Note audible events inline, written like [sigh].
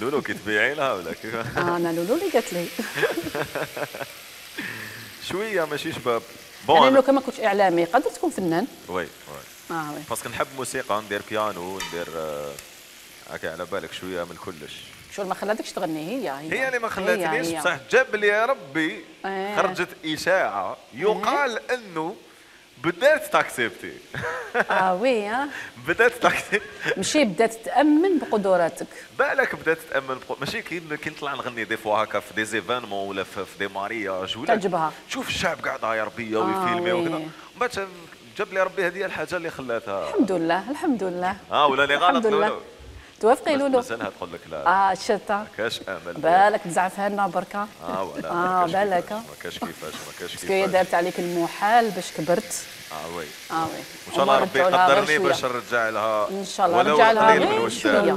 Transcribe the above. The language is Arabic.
لولو كي تبيعي لها ولا كيف آه أنا لولو اللي قالت لي. [laughs] شوية ماشي شباب bon. لو كان ما كنتش إعلامي قدرت تكون فنان. oui oui. آه oui. parce que نحب موسيقى ندير بيانو ندير آه، هكا على بالك شوية من كلش شو ما خلاتكش تغني؟ هي هي. هي اللي ما خلاتنيش. بصح جاب لي يا ربي إيه. خرجت إشاعة يقال إنه بدات ت accepter. آه oui ها [laughs] بدات تاكسبتي. ماشي بدات تأمن بقدراتك. بالك بدات تأمن بقو... ماشي كي كي نطلع نغني دي فوا هكا في دي زيفينمون ولا في, في دي مارياج ولا تعجبها. شوف الشعب قاعد داير بيا آه، ويفيلمي وي. وكذا. ومن بعد جاب لي ربي هذه الحاجة اللي خلاتها. الحمد لله الحمد لله. آه ولا لي غلط الحمد لله. توافقي لولو. مازالها تقول لك لا. آه شتا كاش آمل. بالك تزعفها لنا بركه آه ولا ما كاش بالك. كيفاش، ما كاش كيفاش ما كاش باسكو كيفاش. دارت عليك المحال باش كبرت. آه وي. آه وي. إن شاء الله ربي يقدرني. باش نرجع لها إن شاء الله ولو رجع لها غير. شوية.